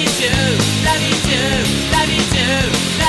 love you too, love you too, love you too.